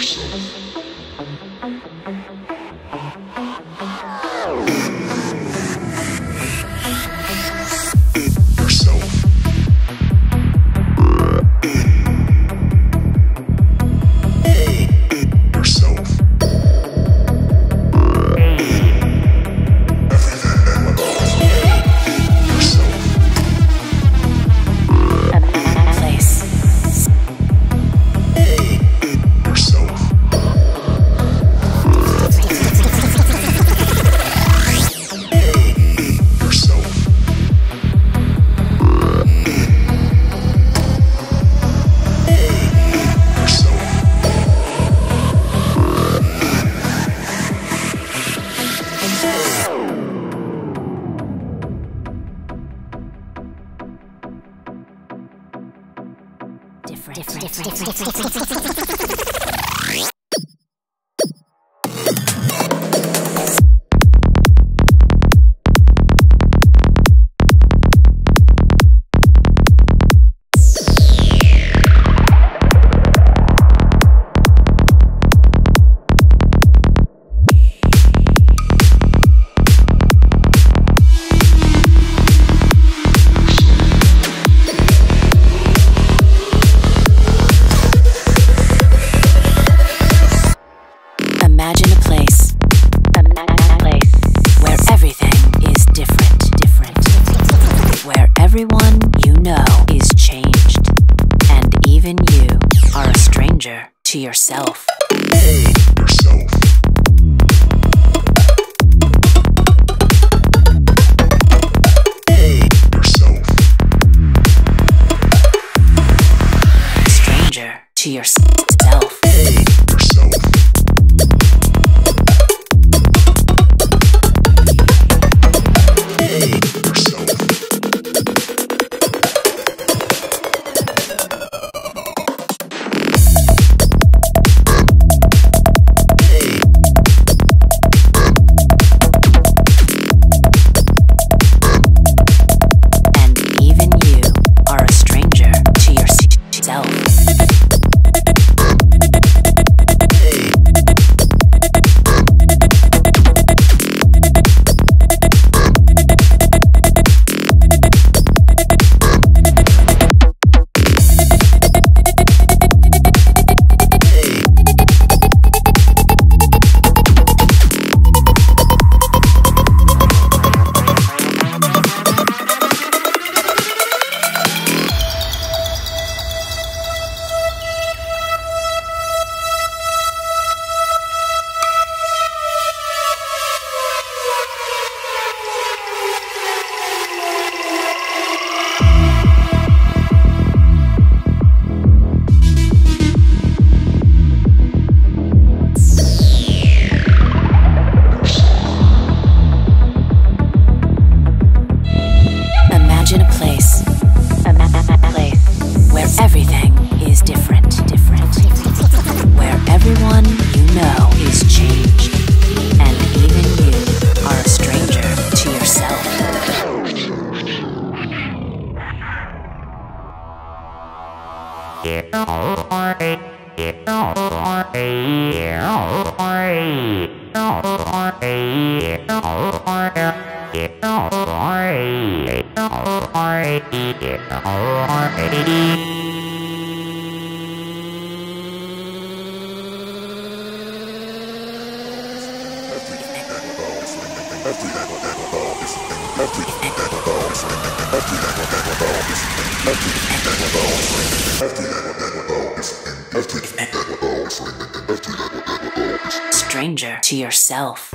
yourself. different. different. different. different. to yourself. Stranger to yourself.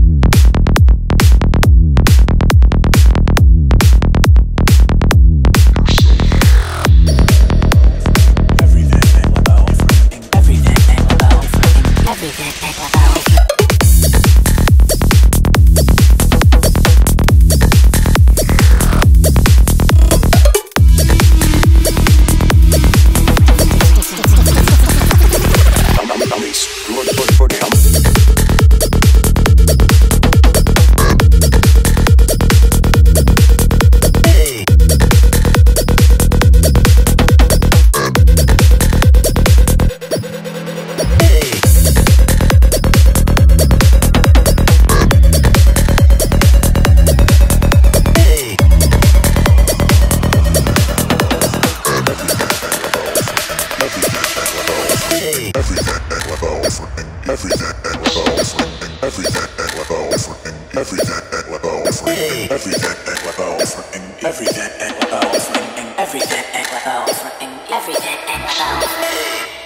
offering, everything act like an offering, everything act like an offering, everything act like an offering, everything act like an offering.